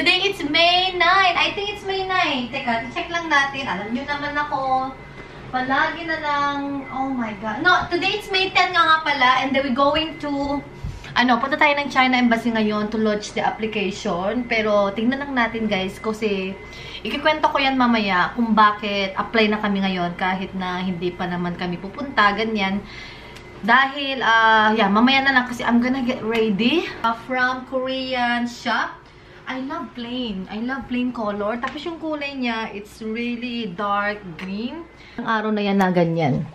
Today it's May 9. I think it's May 9. Teka, check lang natin. Alam nyo naman ako. Palagi na lang. Oh my God. No, today it's May 10 nga nga pala. And then we're going to... Ano, punta tayo ng China Embassy ngayon to launch the application. Pero tingnan lang natin guys kasi ikikwento ko yan mamaya kung bakit apply na kami ngayon kahit na hindi pa naman kami pupunta. Ganyan. Dahil, uh, yeah, mamaya na lang kasi I'm gonna get ready uh, from Korean shop. I love plain. I love plain color. Tapos yung kulay niya, it's really dark green. Ang araw na yan na ganyan.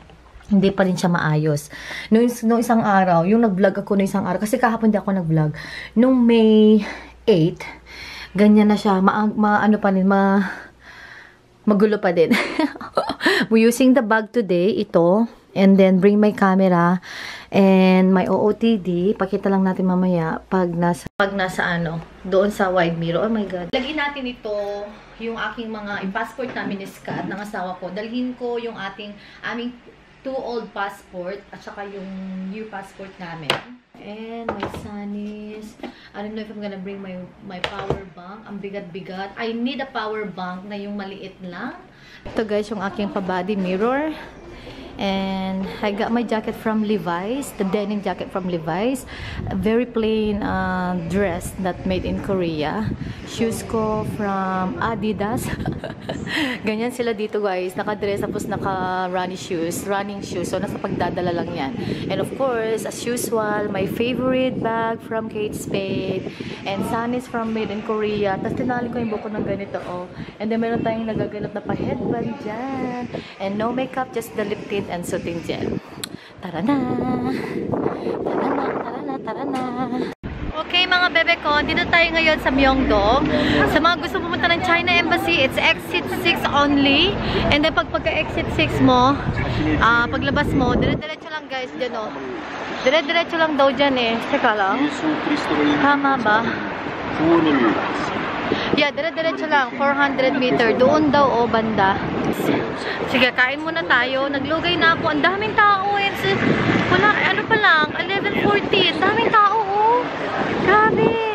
Hindi pa rin siya maayos. Noong, noong isang araw, yung nag-vlog ako noong isang araw, kasi kahapon di ako nag-vlog. Noong May 8, ganyan na siya. Ma, ma ano pa rin, ma, magulo pa din. We're using the bag today, ito. And then, bring my camera and my OOTD. Pakita lang natin mamaya pag nasa, pag nasa ano, doon sa wide mirror. Oh my God. Lagyan natin ito, yung aking mga, yung passport namin is cut ng asawa ko. Dalhin ko yung ating, aming two old passport at saka yung new passport namin. And my son is, I don't know if I'm gonna bring my, my power bank. Ang bigat-bigat. I need a power bank na yung maliit lang. Ito guys, yung aking pa-body mirror. And I got my jacket from Levi's, the denim jacket from Levi's. A very plain uh, dress that made in Korea. Shoes ko from Adidas. Ganyan sila dito guys. Naka-dress tapos naka-running shoes. Running shoes. So nasa pagdadala lang yan. And of course, as usual, my favorite bag from Kate Spade. And sun is from made in Korea. Tapos tinali ko yung buko ng ganito. Oh. And then meron tayong nagaganap na pa-headband dyan. And no makeup, just the lip tint and soothing gel. Tara na! Tara na, tara na, tara na! Okay mga bebe ko, dito tayo ngayon sa Myeongdong. Sa mga gusto pumunta ng China Embassy, it's exit 6 only. And then pag pagka-exit 6 mo, uh, paglabas mo, dire-diretso lang guys dyan oh. Dire-diretso lang daw dyan eh. Teka lang. Tama ba? Yeah, dire-diretso lang. 400 meter. Doon daw o, oh, banda. Sige, kain muna tayo. Naglugay na ako. Ang daming tao. It's, wala, ano pa lang, 11.40. Ang daming tao, oh. Grabe.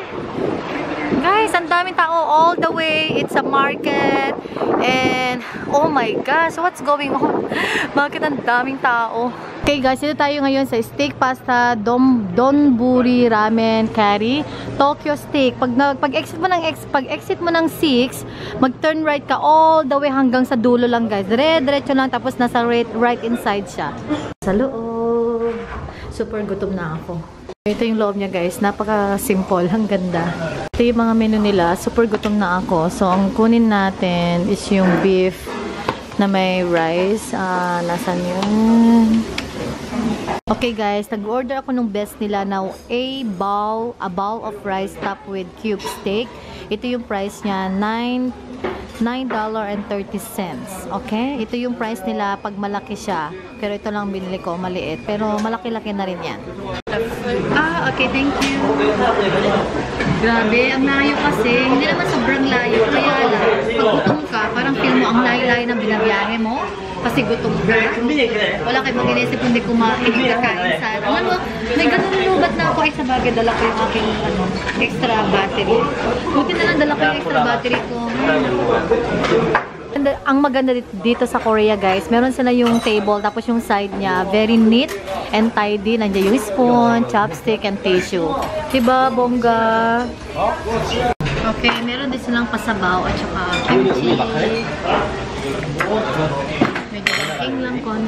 Guys, ang daming tao all the way. It's a market. And, oh my gosh, what's going on? Bakit ang daming tao? Okay guys, dito tayo ngayon sa steak pasta Don Donburi Ramen Curry Tokyo Steak. Pag pag exit mo ng ex, pag exit mo ng 6, mag-turn right ka all the way hanggang sa dulo lang guys. Dire diretso lang tapos nasa right, right inside siya. Sa loob. Super gutom na ako. Ito yung loob niya guys. Napaka-simple. Ang ganda. Ito yung mga menu nila. Super gutom na ako. So, ang kunin natin is yung beef na may rice. Uh, nasan yun? Okay guys, nag-order ako ng best nila na a bowl, a bowl of rice topped with cube steak. Ito yung price niya, 9 $9.30. Okay? Ito yung price nila pag malaki siya. Pero ito lang binili ko, maliit. Pero malaki-laki na rin yan. Ah, okay. Thank you. Grabe, ang layo kasi. Hindi naman sobrang layo. Kaya lang, pag gutom ka, parang feel mo ang layo-layo ng binabiyahe mo kasi gutom ka. Wala kayo mag-inisip kundi kumain, kakain sa... Ano, may ganun lubat na ako ay sa bagay dala ko yung aking ano, extra battery. Buti na lang dala ko yung extra battery ko. And ang maganda dito sa Korea guys, meron sila yung table tapos yung side niya very neat and tidy. Nandiyan yung spoon, chopstick, and tissue. Diba, bongga? Okay, meron din silang pasabaw at saka kimchi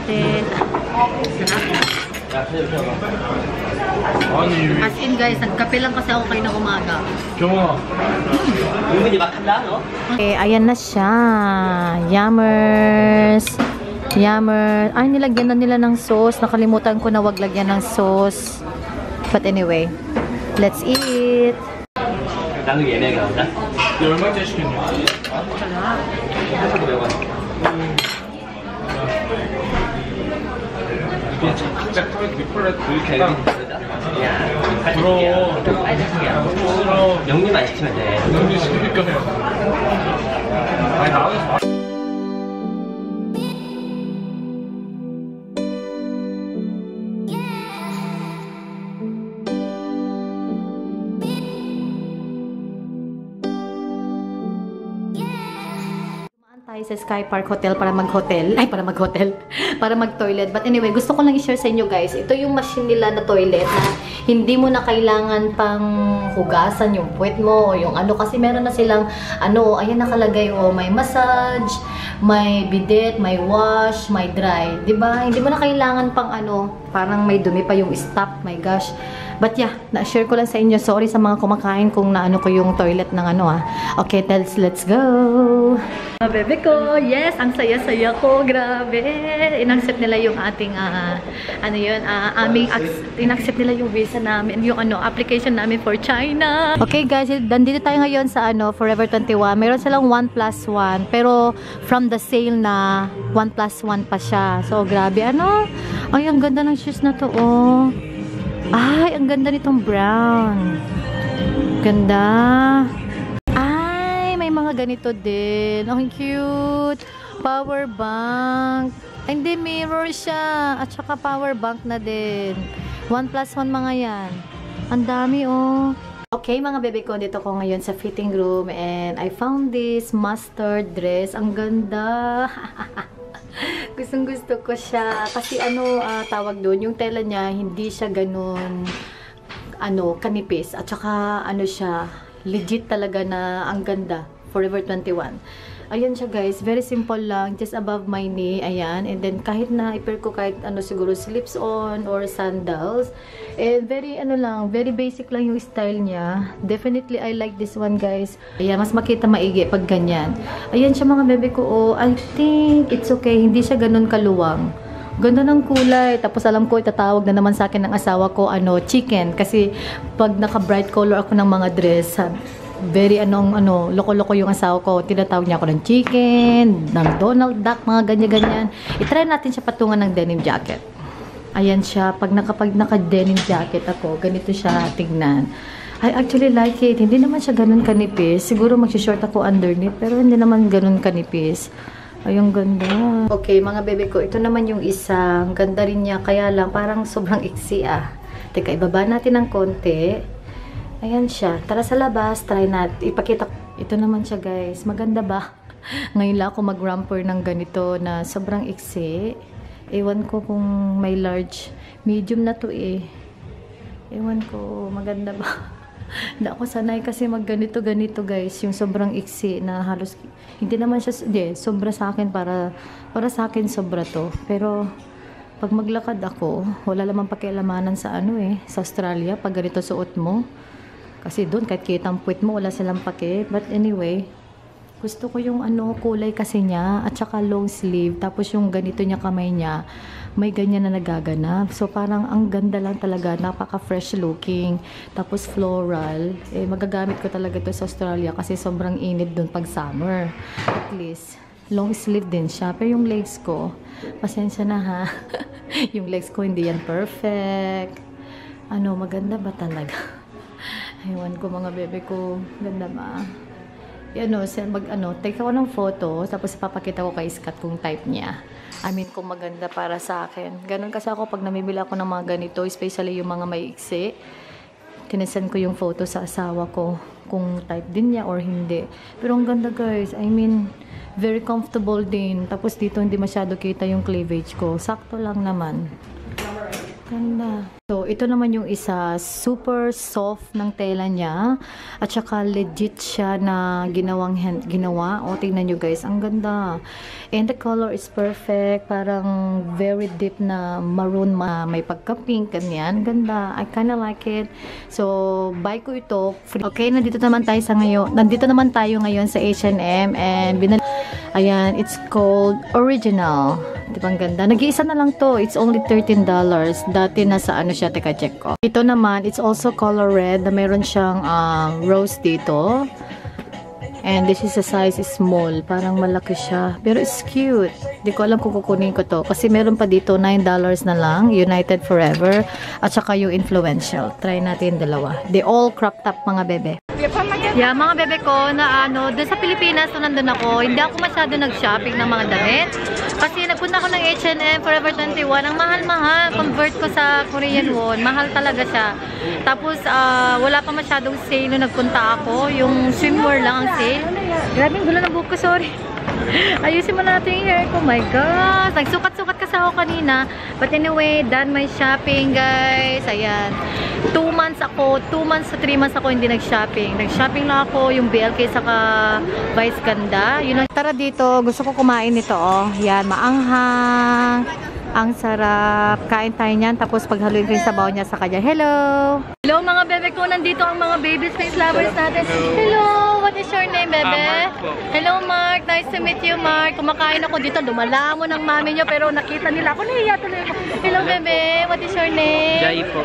content. As in guys, nagkape lang kasi ako kayo na umaga. Okay, eh, ayan na siya. Yummers! Yummers! Ay, nilagyan na nila ng sauce. Nakalimutan ko na wag lagyan ng sauce. But anyway, let's eat! Ang dami yemek ako, ha? Yorma teşkin. Sarap. 초콜릿 불 그 부러워. 부러워. 영림 안 시키면 돼. 영리 시킬 거예요. 아니, 나와서 tayo sa Sky Park Hotel para mag-hotel. Ay, para mag-hotel. para mag-toilet. But anyway, gusto ko lang i-share sa inyo guys. Ito yung machine nila na toilet na hindi mo na kailangan pang hugasan yung puwet mo o yung ano. Kasi meron na silang, ano, ayan nakalagay, oh, may massage, may bidet, may wash, may dry. ba Hindi mo na kailangan pang ano, parang may dumi pa yung stop. My gosh. But yeah, na-share ko lang sa inyo. Sorry sa mga kumakain kung naano ko yung toilet ng ano ah. Okay, let's, let's go! Mga bebe ko, yes, ang saya-saya ko, grabe. Inaccept nila yung ating, ah, ano yun, ah, aming, inaccept nila yung visa namin, yung ano, application namin for China. Okay guys, nandito tayo ngayon sa ano, Forever 21. Meron silang 1 plus 1, pero from the sale na 1 plus 1 pa siya. So, grabe, ano? Ay, ang ganda ng shoes na to, oh. Ay, ang ganda nitong brown. Ganda. Ay, may mga ganito din. Ang cute. Power bank. Ay, hindi, mirror siya. At saka power bank na din. 1 plus 1 mga yan. Ang dami, oh. Okay, mga bebe ko, dito ko ngayon sa fitting room and I found this mustard dress. Ang ganda. Gustong gusto ko siya. Kasi ano ah, tawag doon, yung tela niya, hindi siya ganun ano, kanipis. At saka ano siya, legit talaga na ang ganda. Forever 21. Ayan siya guys, very simple lang, just above my knee, ayan. And then kahit na iper ko kahit ano siguro slips on or sandals. And very ano lang, very basic lang yung style niya. Definitely I like this one guys. Ayan, mas makita maigi pag ganyan. Ayan siya mga bebe ko, oh, I think it's okay, hindi siya ganun kaluwang. Ganda ng kulay. Tapos alam ko, itatawag na naman sa akin ng asawa ko, ano, chicken. Kasi pag naka-bright color ako ng mga dress, very anong ano, loko-loko yung asawa ko. Tinatawag niya ako ng chicken, ng Donald Duck, mga ganyan-ganyan. I-try natin siya patungan ng denim jacket. Ayan siya. Pag nakapag naka-denim jacket ako, ganito siya tignan. I actually like it. Hindi naman siya ganun kanipis. Siguro mag-short ako underneath, pero hindi naman ganun kanipis. Ay, ang ganda. Okay, mga bebe ko, ito naman yung isa. Ang ganda rin niya, kaya lang parang sobrang iksi ah. Teka, ibaba natin ng konti. Ayan siya. Tara sa labas, try natin. Ipakita Ito naman siya guys. Maganda ba? Ngayon lang ako mag-ramper ng ganito na sobrang iksi. Ewan ko kung may large. Medium na to eh. Ewan ko, maganda ba? Hindi ako sanay kasi mag ganito ganito guys, yung sobrang iksi na halos hindi naman siya hindi, sobra sa akin para para sa akin sobra to. Pero pag maglakad ako, wala lamang pakialamanan sa ano eh, sa Australia pag ganito suot mo. Kasi doon kahit kitang puwit mo, wala silang pake. But anyway, gusto ko yung ano kulay kasi niya at saka long sleeve tapos yung ganito niya kamay niya may ganyan na nagaganap. So, parang ang ganda lang talaga. Napaka-fresh looking. Tapos, floral. Eh, magagamit ko talaga ito sa Australia kasi sobrang init doon pag summer. At least, long sleeve din siya. Pero yung legs ko, pasensya na ha. yung legs ko hindi yan perfect. Ano, maganda ba talaga? Ewan ko mga bebe ko. Ganda ba? Ano, mag, ano, take ako ng photo, tapos ipapakita ko kay Scott kung type niya. I mean, kung maganda para sa akin. Ganun kasi ako pag namimili ako ng mga ganito, especially yung mga may iksi, tinesend ko yung photo sa asawa ko kung type din niya or hindi. Pero ang ganda guys, I mean, very comfortable din. Tapos dito hindi masyado kita yung cleavage ko. Sakto lang naman. Ganda. So, ito naman yung isa. Super soft ng tela niya. At saka legit siya na ginawang ginawa. O, tingnan nyo guys. Ang ganda. And the color is perfect. Parang very deep na maroon. Ma may pagka-pink. Ganyan. Ganda. I kinda like it. So, buy ko ito. Free. Okay, nandito naman tayo sa ngayon. Nandito naman tayo ngayon sa H&M. And binal... Ayan, it's called Original. Di ba ang ganda? Nag-iisa na lang to. It's only $13. Dati nasa ano siya, teka check ko. Ito naman, it's also color red na meron siyang uh, rose dito. And this is a size small. Parang malaki siya. Pero it's cute. Di ko alam kung kukunin ko to. Kasi meron pa dito $9 na lang. United Forever. At saka yung influential. Try natin dalawa. They all cropped up mga bebe. Yeah, mga bebe ko na ano, doon sa Pilipinas, nung nandun ako, hindi ako masyado nag-shopping ng mga damit. Kasi nagpunta ako ng H&M Forever 21. Ang mahal-mahal. Convert ko sa Korean won. Mahal talaga siya. Tapos, uh, wala pa masyadong sale nung nagpunta ako. Yung swimwear lang ang sale. Grabe, gulo ng buhok ko, sorry. Ayusin mo natin yung hair ko. My gosh. Nagsukat-sukat kasi ako kanina. But anyway, done my shopping, guys. Ayan. Two months ako. Two months to three months ako hindi nag-shopping. Nag-shopping lang ako yung BLK saka Vice Ganda. Yun ang... Tara dito. Gusto ko kumain nito, oh. Yan, maanghang. Ang sarap. Kain tayo niyan. Tapos paghaluin ko yung sabaw niya sa kanya. Hello! Hello mga bebe ko. Nandito ang mga baby space lovers natin. Hello! What is your name, bebe? Ah, Mark po. Hello, Mark. Nice to meet you, Mark. Kumakain ako dito. Dumala mo ng mami niyo pero nakita nila ako. Nahiya tuloy ako. Hello, bebe. What is your name? Jai po.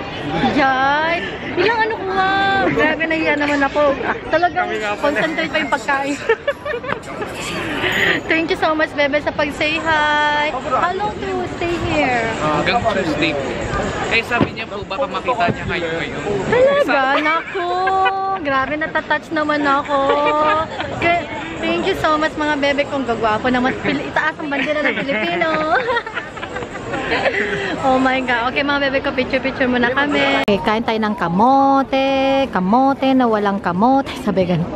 Jai. Ilang ano ko nga. Grabe, nahiya naman ako. Ah, talagang concentrate pa yung pagkain. Thank you so much, bebe, sa pag-say hi. How long to stay here? Hanggang Tuesday po. Eh sabi niya po baka makita niya kayo ngayon. Talaga? Naku! Grabe, natatouch naman ako. Thank you so much mga bebe kong gagwapo naman. Itaas ang bandera ng Pilipino. oh my God. Okay mga bebe ko, picture-picture muna kami. Okay, kain tayo ng kamote. Kamote na walang kamote. Sabi ganun.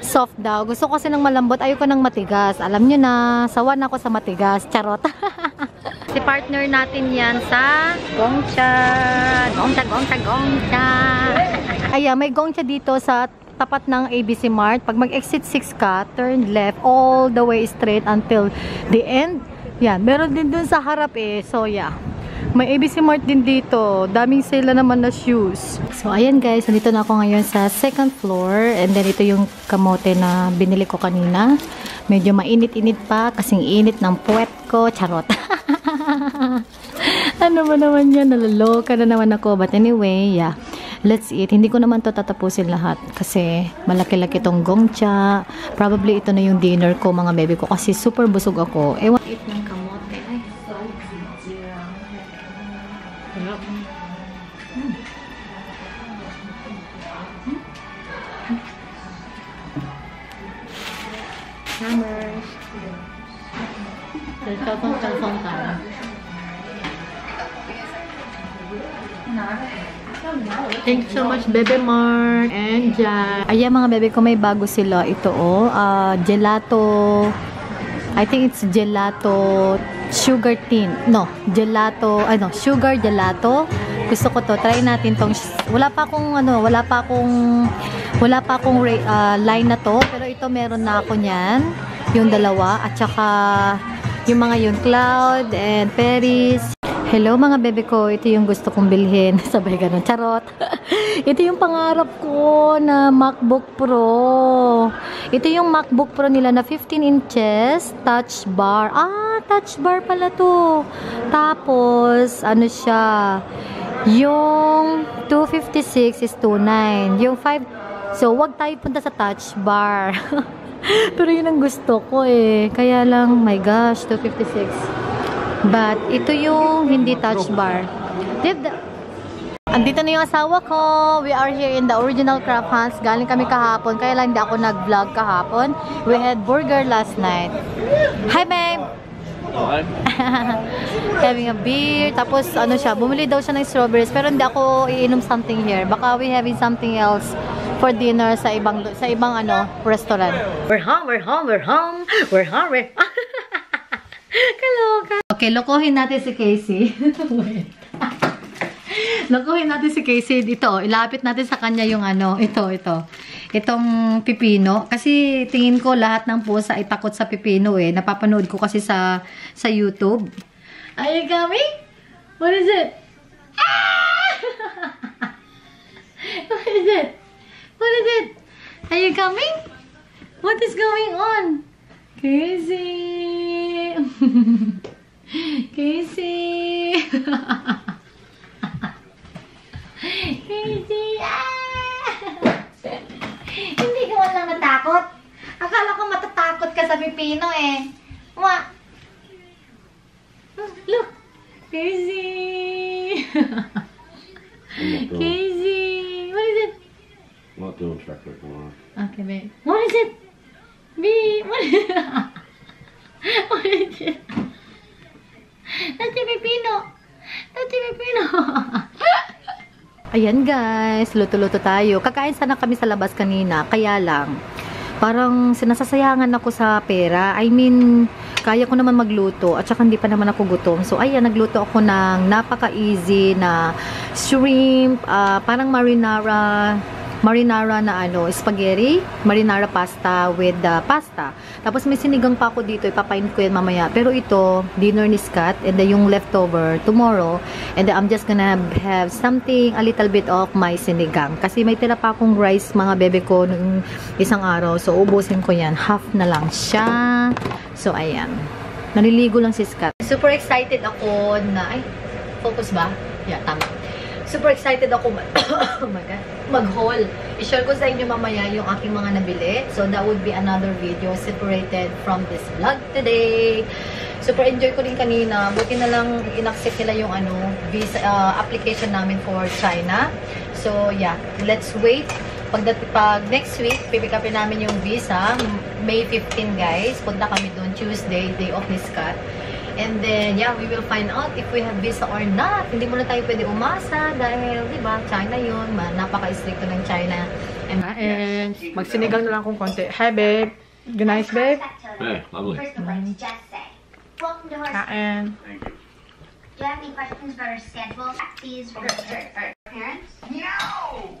Soft daw. Gusto ko kasi ng malambot. Ayoko ng matigas. Alam nyo na, sawan ako sa matigas. Charot. si partner natin yan sa Gongcha. Gongcha, Gongcha, Gongcha. Ayan, may Gongcha dito sa tapat ng ABC Mart. Pag mag-exit 6 ka, turn left all the way straight until the end. Yan, meron din dun sa harap eh. So, yeah. May ABC Mart din dito. Daming sale na naman na shoes. So, ayan guys. Nandito na ako ngayon sa second floor. And then, ito yung kamote na binili ko kanina. Medyo mainit-init pa. Kasing init ng puwet ko. Charot. ba naman yan? Nalaloka na naman ako. But anyway, yeah. Let's eat. Hindi ko naman to tatapusin lahat. Kasi malaki-laki tong gongcha. Probably ito na yung dinner ko mga baby ko. Kasi super busog ako. Ewan. Eat ng Thank you so much, Bebe Mark and Jan. Ayan mga bebe ko, may bago sila. Ito oh, ah, gelato. I think it's gelato sugar tin. No, gelato, ano, sugar gelato. Gusto ko to. Try natin tong, wala pa akong, ano, wala pa akong, wala pa akong ah, line na to. Pero ito meron na ako niyan. Yung dalawa. At saka, yung mga yung Cloud and Paris. Hello mga bebe ko, ito yung gusto kong bilhin. Sabay ganun, charot. ito yung pangarap ko na MacBook Pro. Ito yung MacBook Pro nila na 15 inches, touch bar. Ah, touch bar pala to. Tapos, ano siya, yung 256 is 29. Yung 5, so wag tayo punta sa touch bar. Pero yun ang gusto ko eh. Kaya lang, my gosh, 256. But, ito yung hindi touch bar. Did the- Andito na yung asawa ko. We are here in the original Craft Hunts. Galing kami kahapon. Kaya lang hindi ako nag-vlog kahapon. We had burger last night. Hi, babe! Okay. having a beer. Tapos, ano siya, bumili daw siya ng strawberries. Pero hindi ako iinom something here. Baka we having something else for dinner sa ibang sa ibang ano restaurant. We're home, we're home, we're home, we're home, we're Kaloka. Okay, lokohin natin si Casey. Lokohin natin si Casey dito. Ilapit natin sa kanya yung ano, ito, ito. Itong pipino. Kasi tingin ko lahat ng pusa ay takot sa pipino eh. Napapanood ko kasi sa sa YouTube. Are you coming? What is it? Ah! What is it? What is it? Are you coming? What is going on? Casey! Casey! Casey! Ah! Hindi ka man lang natakot. Akala ko matatakot ka sa pipino eh. Wa! Look! Casey! I'm doing, Casey! What is it? not doing chocolate tomorrow. Okay, babe. What is it? B, what is it? what is it? That's your pipino. That's your pipino. Ayan guys, luto-luto tayo. Kakain sana kami sa labas kanina, kaya lang, parang sinasasayangan ako sa pera. I mean, kaya ko naman magluto at saka hindi pa naman ako gutom. So, ayan, nagluto ako ng napaka-easy na shrimp, ah, parang marinara, marinara na ano, spaghetti, marinara pasta with the pasta. Tapos may sinigang pa ako dito, ipapain ko yan mamaya. Pero ito, dinner ni Scott, and then yung leftover tomorrow. And then I'm just gonna have something, a little bit of my sinigang. Kasi may tira pa akong rice, mga bebe ko, nung isang araw. So, ubusin ko yan. Half na lang siya. So, ayan. Naliligo lang si Scott. Super excited ako na, ay, focus ba? Yeah, tama super excited ako mag oh my God, mag-haul. I-share ko sa inyo mamaya yung aking mga nabili. So, that would be another video separated from this vlog today. Super enjoy ko din kanina. Buti na lang in-accept nila yung ano, visa, uh, application namin for China. So, yeah. Let's wait. Pag, pag next week, pipick upin namin yung visa. May 15, guys. Punta kami doon Tuesday, day of ni Scott. And then, yeah, we will find out if we have visa or not. Hindi mo na tayo pwede umasa dahil, di ba, China yun. Napaka-stricto ng China. And, And magsinigang na lang kung konti. Hi, babe. Good night, babe. Hey, lovely. To welcome to Horse. Kain. Do you have any questions about our schedule? Please register our parents. Lalay,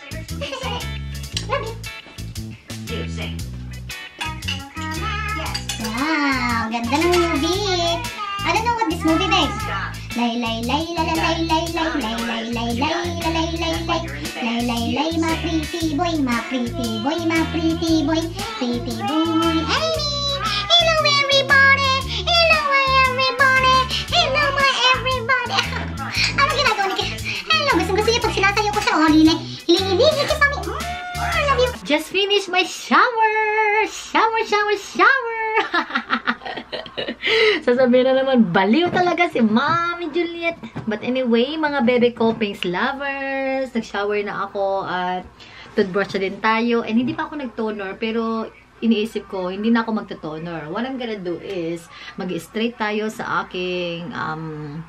ganda ng movie. I don't know what this movie is. Lay lay lay la la lay lay lay lay lay lay lay la lay lay lay lay lay lay my pretty boy, my pretty boy, my pretty boy, pretty boy. Amy, hello everybody, hello everybody, hello my everybody. Ano ginagawa ni Kaya? Hello, gusto gusto niya pag sinasayo ko siya, oh, hiling hiling kiss mami. I love you. Just finished my shower, shower, shower, shower. Sasabihin na naman, baliw talaga si Mommy Juliet. But anyway, mga bebe ko, Pinks lovers, nag-shower na ako at toothbrush din tayo. And hindi pa ako nag-toner, pero iniisip ko, hindi na ako magta-toner. What I'm gonna do is, mag-straight tayo sa aking um,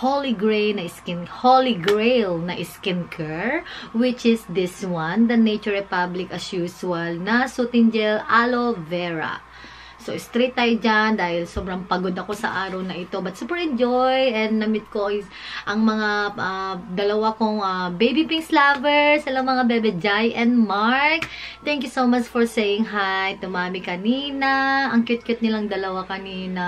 holy grail na skin holy grail na skincare which is this one the Nature Republic as usual na soothing gel aloe vera So, straight tayo dyan dahil sobrang pagod ako sa araw na ito. But super enjoy and namit ko is ang mga uh, dalawa kong uh, baby pinks lovers. Hello mga bebe Jai and Mark. Thank you so much for saying hi to mami kanina. Ang cute-cute nilang dalawa kanina.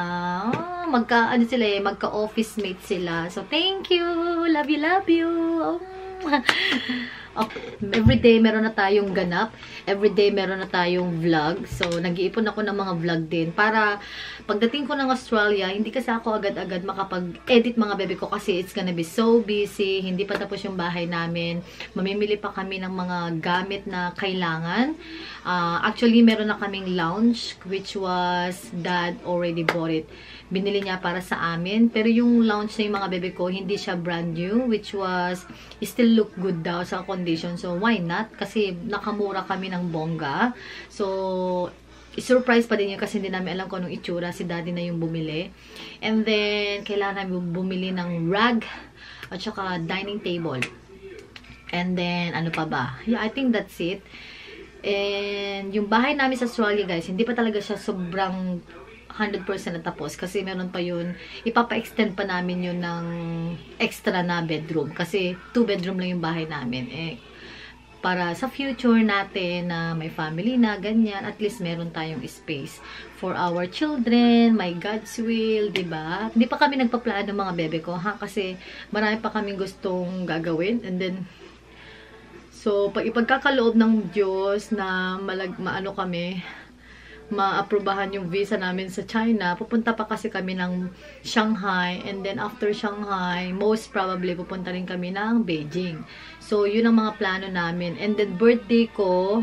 Oh, magka, ano sila eh, magka-office mate sila. So, thank you. Love you, love you. Oh. Okay. Everyday meron na tayong ganap. Everyday meron na tayong vlog. So, nag-iipon ako ng mga vlog din. Para, pagdating ko ng Australia, hindi kasi ako agad-agad makapag-edit mga bebe ko kasi it's gonna be so busy. Hindi pa tapos yung bahay namin. Mamimili pa kami ng mga gamit na kailangan. Uh, actually, meron na kaming lounge which was dad already bought it binili niya para sa amin. Pero yung lounge na yung mga bebe ko, hindi siya brand new, which was, still look good daw sa condition. So, why not? Kasi nakamura kami ng bongga. So, surprise pa din yun kasi hindi namin alam kung anong itsura. Si daddy na yung bumili. And then, kailangan namin bumili ng rag at saka dining table. And then, ano pa ba? Yeah, I think that's it. And yung bahay namin sa Australia, guys, hindi pa talaga siya sobrang 100% na tapos. Kasi meron pa yun, ipapa-extend pa namin yun ng extra na bedroom. Kasi 2 bedroom lang yung bahay namin eh. Para sa future natin na may family na, ganyan, at least meron tayong space for our children, my God's will, ba? Diba? Hindi pa kami nagpa-plan ng mga bebe ko, ha? Kasi marami pa kaming gustong gagawin, and then, so, pag ipagkakaloob ng Diyos na malag, maano kami, maaprubahan yung visa namin sa China, pupunta pa kasi kami ng Shanghai. And then after Shanghai, most probably pupunta rin kami ng Beijing. So, yun ang mga plano namin. And then birthday ko,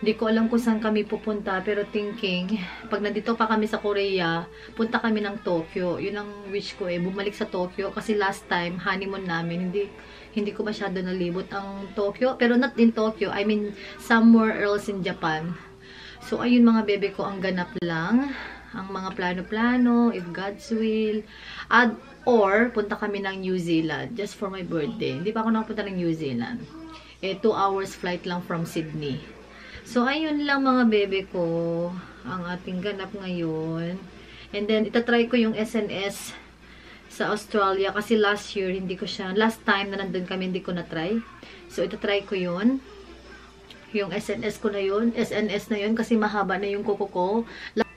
Hindi ko alam kung saan kami pupunta, pero thinking, pag nandito pa kami sa Korea, punta kami ng Tokyo. Yun ang wish ko eh, bumalik sa Tokyo. Kasi last time, honeymoon namin, hindi hindi ko masyado nalibot ang Tokyo. Pero not in Tokyo, I mean, somewhere else in Japan. So, ayun mga bebe ko, ang ganap lang. Ang mga plano-plano, if God's will. At, or, punta kami ng New Zealand, just for my birthday. Hindi pa ako nakapunta ng New Zealand. Eh, two hours flight lang from Sydney. So, ayun lang mga bebe ko, ang ating ganap ngayon. And then, itatry ko yung SNS sa Australia kasi last year, hindi ko siya, last time na nandun kami, hindi ko na-try. So, itatry ko yun. Yung SNS ko na yun, SNS na yun kasi mahaba na yung kuko ko.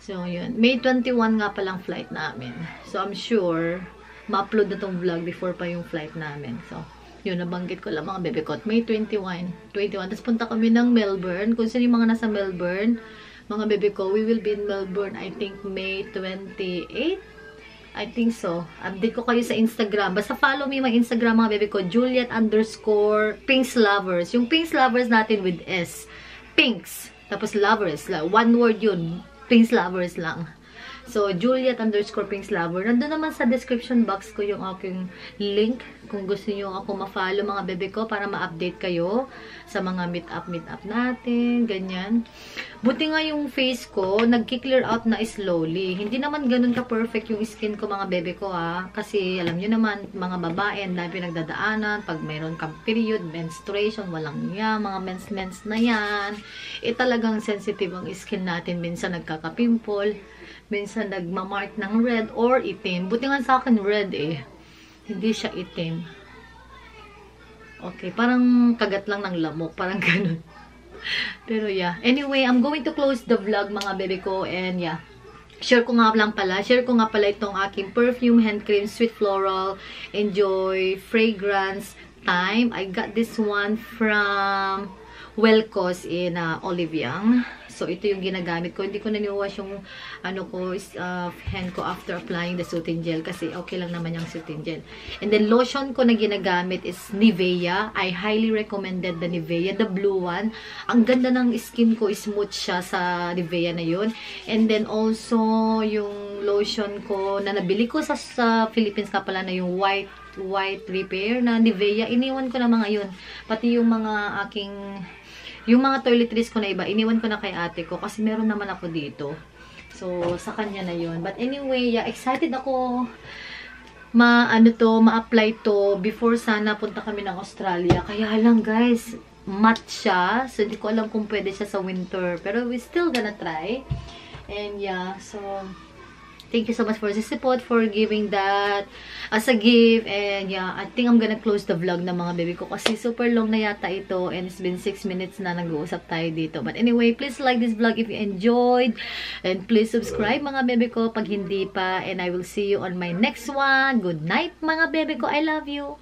So, yun. May 21 nga palang flight namin. So, I'm sure, ma-upload na tong vlog before pa yung flight namin. So, yun, nabanggit ko lang mga bebe ko. May 21. 21. Tapos punta kami ng Melbourne. Kung sino yung mga nasa Melbourne, mga bebe ko, we will be in Melbourne, I think, May 28. I think so. Update ko kayo sa Instagram. Basta follow me my Instagram, mga bebe ko. Juliet underscore Pinks Lovers. Yung Pinks Lovers natin with S. Pinks. Tapos lovers. One word yun. Pinks Lovers lang. So, Juliet underscore Pinks Lover. Nandun naman sa description box ko yung aking link kung gusto nyo ako ma-follow mga bebe ko para ma-update kayo sa mga meet-up, meet-up natin, ganyan. Buti nga yung face ko, nag-clear out na slowly. Hindi naman ganun ka-perfect yung skin ko mga bebe ko ha. Kasi alam nyo naman, mga babae, ang dami pinagdadaanan. Pag mayroon kang period, menstruation, walang yan, mga mens-mens na yan. Eh talagang sensitive ang skin natin. Minsan nagkaka-pimple minsan nagmamark ng red or itim. Buti nga sa akin red eh. Hindi siya itim. Okay, parang kagat lang ng lamok. Parang ganun. Pero yeah. Anyway, I'm going to close the vlog mga bebe ko. And yeah. Share ko nga lang pala. Share ko nga pala itong aking perfume hand cream. Sweet Floral. Enjoy. Fragrance Time. I got this one from Welcos in uh, Oliviang. So, ito yung ginagamit ko. Hindi ko naniwash yung ano ko, uh, hand ko after applying the soothing gel kasi okay lang naman yung soothing gel. And then, lotion ko na ginagamit is Nivea. I highly recommended the Nivea, the blue one. Ang ganda ng skin ko, smooth siya sa Nivea na yun. And then, also, yung lotion ko na nabili ko sa, sa Philippines ka pala na yung white white repair na Nivea. Iniwan ko na mga yun. Pati yung mga aking yung mga toiletries ko na iba, iniwan ko na kay ate ko kasi meron naman ako dito. So, sa kanya na yun. But anyway, yeah, excited ako ma ano to, ma-apply to before sana punta kami ng Australia. Kaya lang guys, matte siya. So, hindi ko alam kung pwede siya sa winter. Pero we still gonna try. And yeah, so Thank you so much for the support, for giving that as a gift. And yeah, I think I'm gonna close the vlog ng mga baby ko kasi super long na yata ito and it's been 6 minutes na nag-uusap tayo dito. But anyway, please like this vlog if you enjoyed and please subscribe mga baby ko pag hindi pa and I will see you on my next one. Good night mga baby ko. I love you.